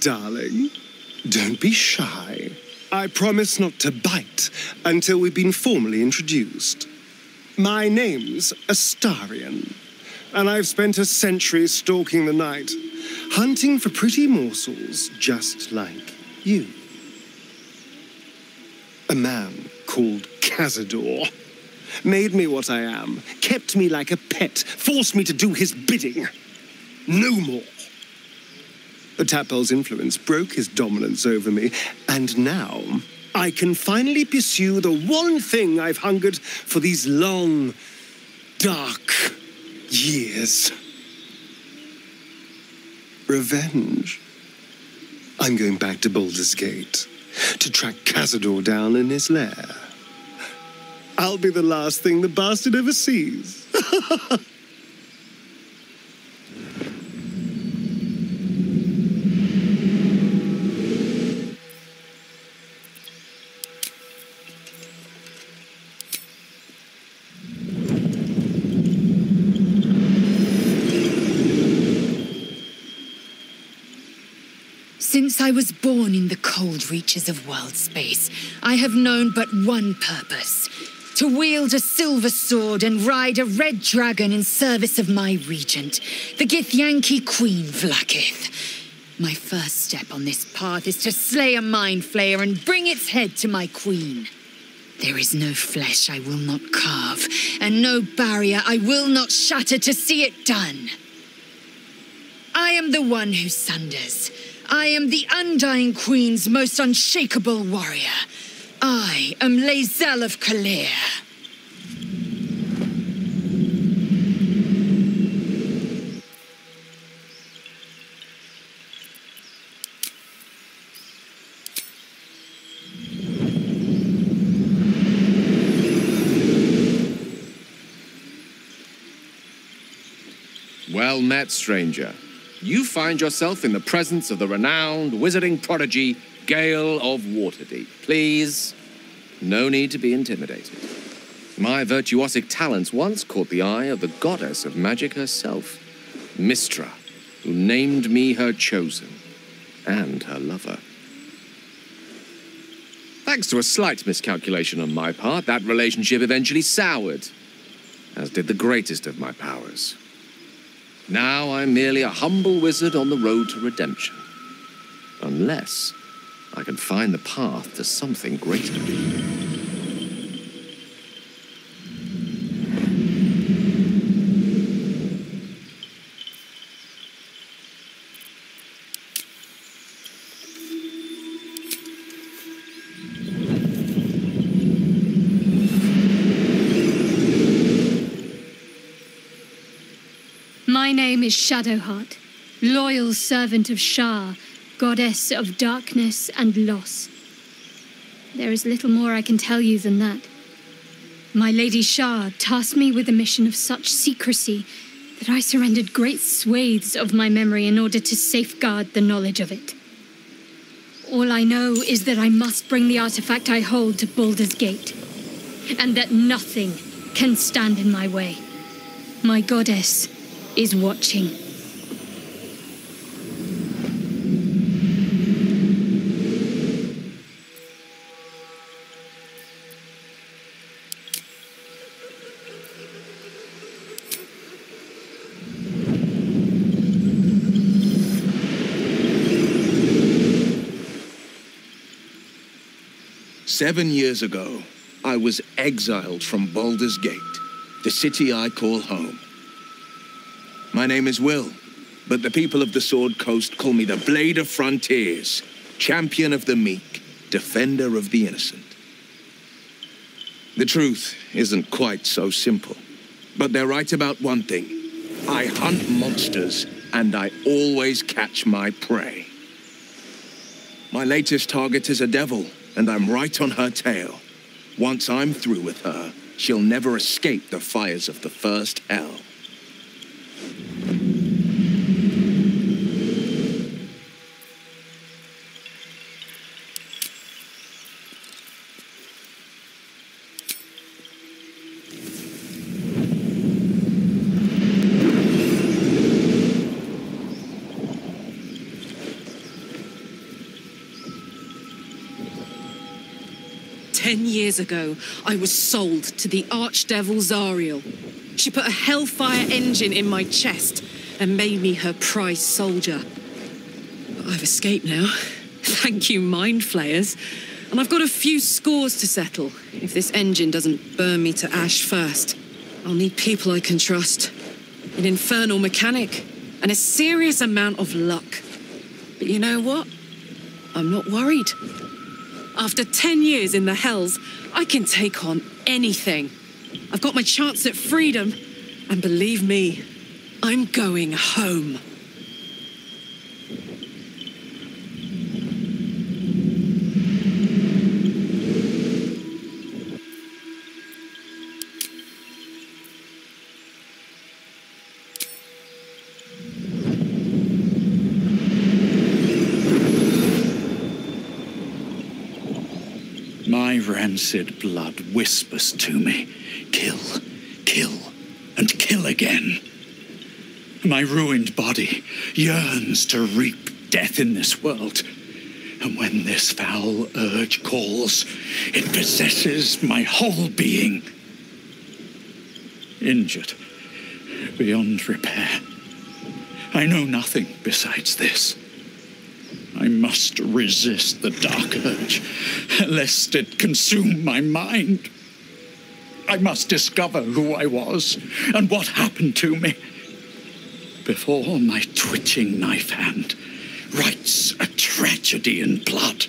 darling. Don't be shy. I promise not to bite until we've been formally introduced. My name's Astarion, and I've spent a century stalking the night, hunting for pretty morsels just like you. A man called Cazador made me what I am, kept me like a pet, forced me to do his bidding. No more. The influence broke his dominance over me, and now I can finally pursue the one thing I've hungered for these long, dark years. Revenge. I'm going back to Baldur's Gate to track Cazador down in his lair. I'll be the last thing the bastard ever sees. I was born in the cold reaches of world space, I have known but one purpose to wield a silver sword and ride a red dragon in service of my regent, the Githyanki Queen Vlaakith. My first step on this path is to slay a mind flayer and bring its head to my queen. There is no flesh I will not carve, and no barrier I will not shatter to see it done. I am the one who sunders. I am the Undying Queen's most unshakable warrior. I am Lae'zel of K'liir. Well met, stranger. You find yourself in the presence of the renowned wizarding prodigy, Gale of Waterdeep. Please, no need to be intimidated. My virtuosic talents once caught the eye of the goddess of magic herself, Mystra, who named me her chosen and her lover. Thanks to a slight miscalculation on my part, that relationship eventually soured, as did the greatest of my powers. Now I'm merely a humble wizard on the road to redemption. Unless I can find the path to something greater. My name is Shadowheart, loyal servant of Shar, goddess of darkness and loss. There is little more I can tell you than that. My Lady Shar tasked me with a mission of such secrecy that I surrendered great swathes of my memory in order to safeguard the knowledge of it. All I know is that I must bring the artifact I hold to Baldur's Gate, and that nothing can stand in my way. My goddess is watching. Seven years ago, I was exiled from Baldur's Gate, the city I call home. My name is Wyll, but the people of the Sword Coast call me the Blade of Frontiers, champion of the meek, defender of the innocent. The truth isn't quite so simple, but they're right about one thing. I hunt monsters, and I always catch my prey. My latest target is a devil, and I'm right on her tail. Once I'm through with her, she'll never escape the fires of the first hell. Ten years ago, I was sold to the Archdevil Zariel. She put a Hellfire engine in my chest and made me her prize soldier. I've escaped now. Thank you, Mind Flayers. And I've got a few scores to settle. If this engine doesn't burn me to ash first, I'll need people I can trust. An infernal mechanic, and a serious amount of luck. But you know what? I'm not worried. After 10 years in the Hells, I can take on anything. I've got my chance at freedom, and believe me, I'm going home. Rancid blood whispers to me kill, kill, and kill again. My ruined body yearns to reap death in this world. And when this foul urge calls, it possesses my whole being. Injured beyond repair. I know nothing besides this. I must resist the dark urge, lest it consume my mind. I must discover who I was and what happened to me before my twitching knife hand writes a tragedy in blood.